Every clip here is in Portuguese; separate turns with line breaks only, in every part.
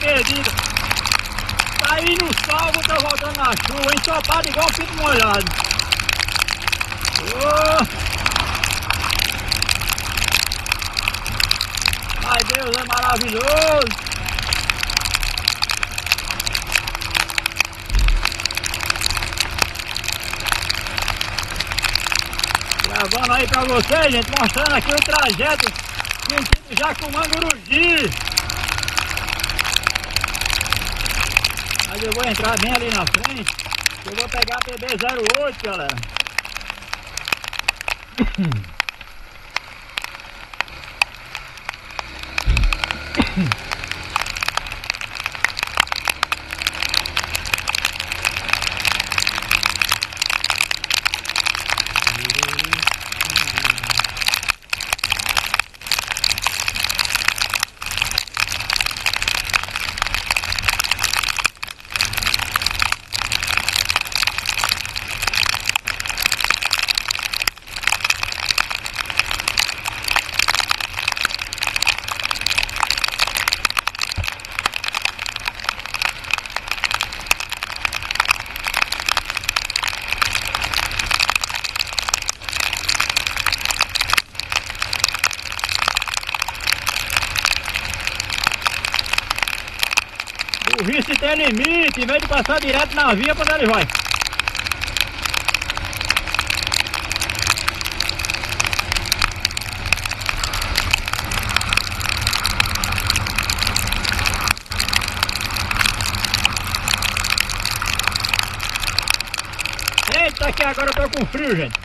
perdida. Saí no salvo, tô voltando na chuva, ensopado igual pinto molhado. Oh. Ai Deus é maravilhoso! Gravando aí pra vocês, gente, mostrando aqui o trajeto sentido Jacumanguruji. Mas eu vou entrar bem ali na frente, eu vou pegar a PB08, galera. O vice tem limite, em vez de passar direto na via, quando ele vai. Eita, que agora eu tô com frio, gente.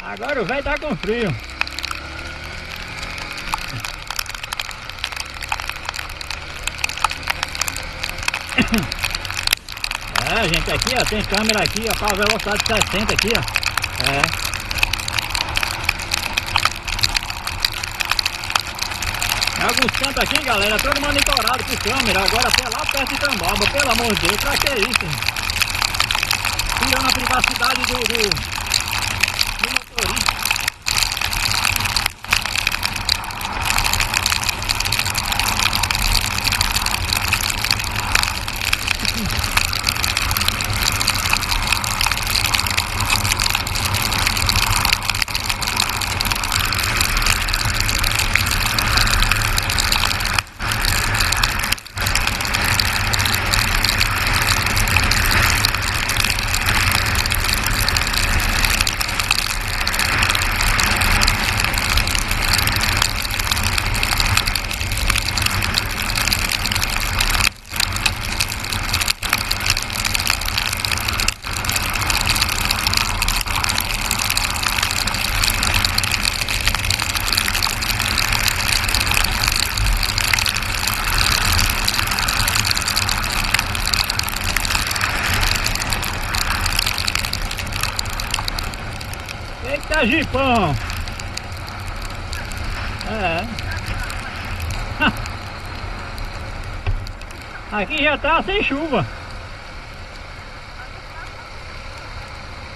Agora o velho tá com frio. É, gente, aqui ó, tem câmera aqui ó, para velocidade 60 aqui ó. É. Alguns cantos aqui, galera, todo monitorado por câmera, agora até lá perto de Tambaba, pelo amor de Deus, pra que isso? Tirando a privacidade do, do Jipão! É. Aqui já tá sem chuva.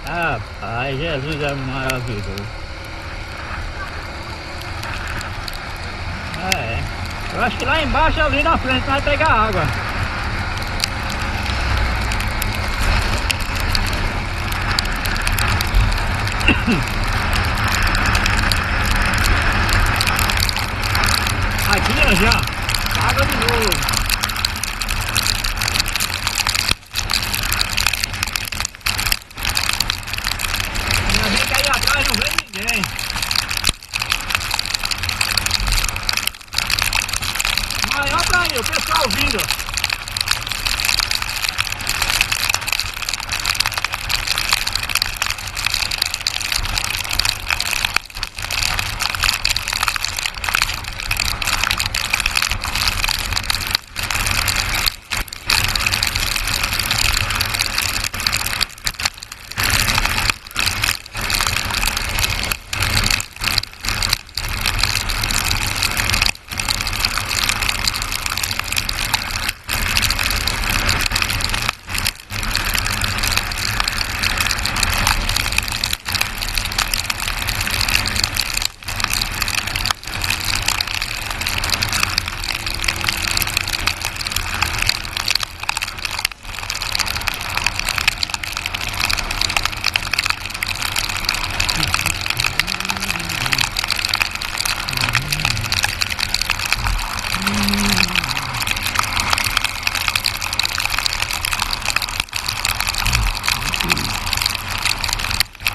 Rapaz, Jesus é maravilhoso. É. Eu acho que lá embaixo, ali na frente, vai pegar água. Aqui ó, já, água de novo.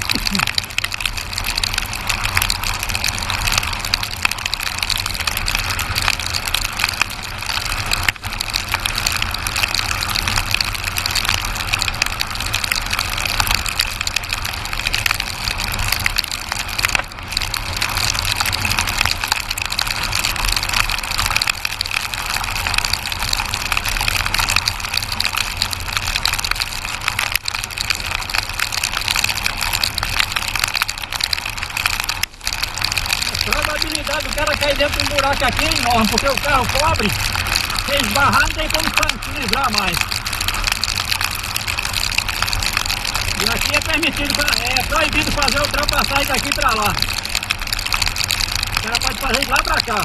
Mm-hmm. dentro um buraco aqui enorme, porque o carro cobre, se esbarrar não tem como se livrar mais. E aqui é permitido, é proibido fazer ultrapassagem daqui pra lá. O cara pode fazer de lá pra cá.